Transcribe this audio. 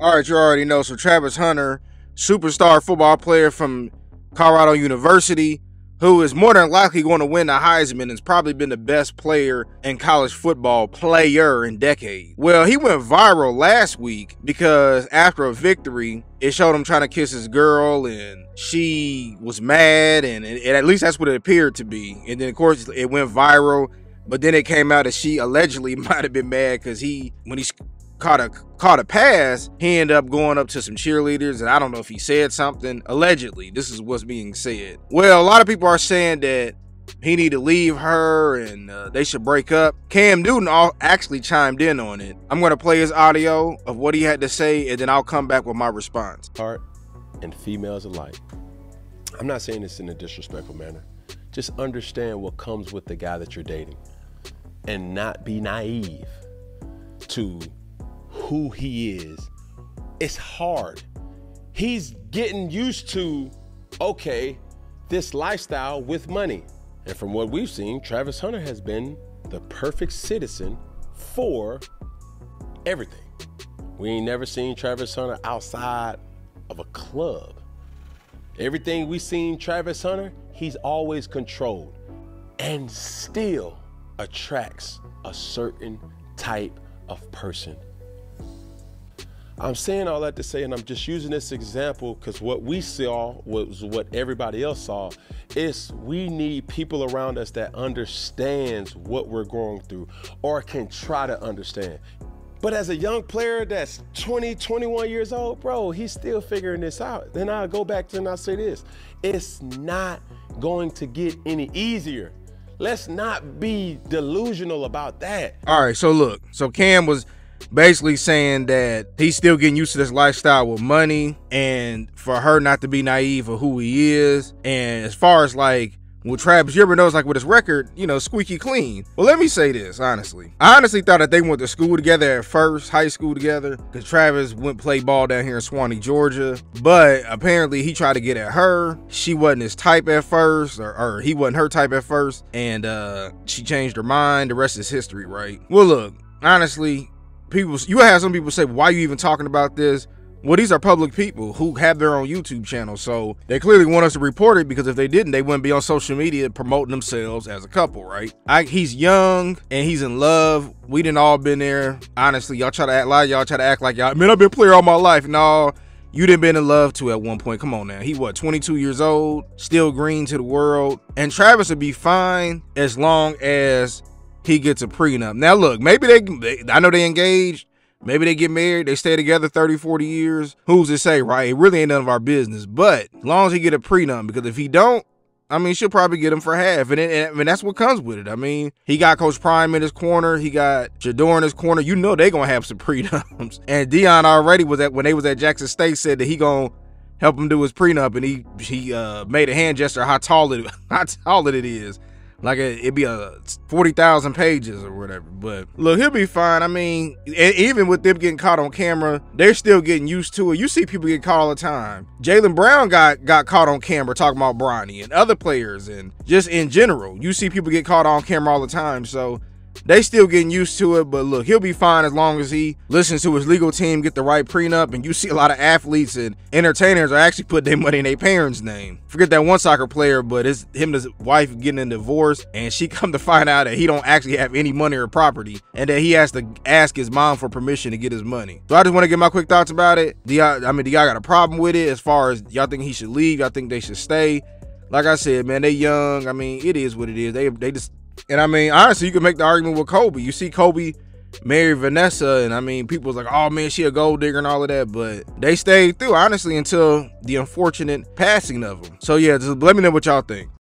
All right, you already know. So Travis Hunter, superstar football player from Colorado University, who is more than likely going to win the Heisman, has probably been the best player in college football player in decades. Well, he went viral last week because after a victory, it showed him trying to kiss his girl and she was mad and, and at least that's what it appeared to be. And then of course it went viral, but then it came out that she allegedly might have been mad because he when he caught a caught a pass, he ended up going up to some cheerleaders, and I don't know if he said something. Allegedly, this is what's being said. Well, a lot of people are saying that he need to leave her and uh, they should break up. Cam Newton all actually chimed in on it. I'm going to play his audio of what he had to say, and then I'll come back with my response. Heart and females alike. I'm not saying this in a disrespectful manner. Just understand what comes with the guy that you're dating and not be naive to who he is. It's hard. He's getting used to, okay, this lifestyle with money. And from what we've seen, Travis Hunter has been the perfect citizen for everything. We ain't never seen Travis Hunter outside of a club. Everything we seen Travis Hunter, he's always controlled and still attracts a certain type of person. I'm saying all that to say, and I'm just using this example because what we saw was what everybody else saw, is we need people around us that understands what we're going through or can try to understand. But as a young player that's 20, 21 years old, bro, he's still figuring this out. Then I'll go back to and I'll say this. It's not going to get any easier. Let's not be delusional about that. All right, so look, so Cam was basically saying that he's still getting used to this lifestyle with money and for her not to be naive of who he is. And as far as like with Travis, you ever knows like with his record, you know, squeaky clean. Well, let me say this honestly. I honestly thought that they went to school together at first, high school together, because Travis went play ball down here in Suwanee, Georgia. But apparently he tried to get at her. She wasn't his type at first, or, or he wasn't her type at first, and uh she changed her mind. The rest is history, right? Well, look, honestly, people you have some people say why are you even talking about this well these are public people who have their own youtube channel so they clearly want us to report it because if they didn't they wouldn't be on social media promoting themselves as a couple right I, he's young and he's in love we didn't all been there honestly y'all try to act like y'all try to act like y'all man i've been player all my life no you didn't been in love to at one point. Come on now. He what, 22 years old, still green to the world. And Travis would be fine as long as he gets a prenup. Now, look, maybe they, they, I know they engaged. Maybe they get married, they stay together 30, 40 years. Who's to say, right? It really ain't none of our business. But as long as he get a prenup, because if he don't, I mean, she'll probably get him for half, and, it, and, that's what comes with it. I mean, he got Coach Prime in his corner, he got Shedeur in his corner. You know they gonna have some prenups. And Deion already was at when they was at Jackson State said that he gonna help him do his prenup, and he he uh, made a hand gesture how tall it how tall it is like it'd be a 40,000 pages or whatever. But look, he'll be fine. I mean, even with them getting caught on camera, they're still getting used to it. You see people get caught all the time. Jaylen Brown got got caught on camera talking about Bronny and other players and just in general. You see people get caught on camera all the time. So they still getting used to it, but look, he'll be fine as long as he listens to his legal team, get the right prenup, and you see a lot of athletes and entertainers are actually put their money in their parents' name. Forget that one soccer player, but it's him and his wife getting a divorce, and she come to find out that he don't actually have any money or property, and that he has to ask his mom for permission to get his money. So I just want to get my quick thoughts about it. Do y'all, I mean, do y'all got a problem with it as far as y'all think he should leave? Y'all think they should stay? Like I said, man, they young. I mean, it is what it is. They they just and I mean, honestly, you can make the argument with Kobe. You see Kobe marry Vanessa, and I mean, people's like, oh man, she a gold digger and all of that, but they stayed through, honestly, until the unfortunate passing of him. So yeah, just let me know what y'all think.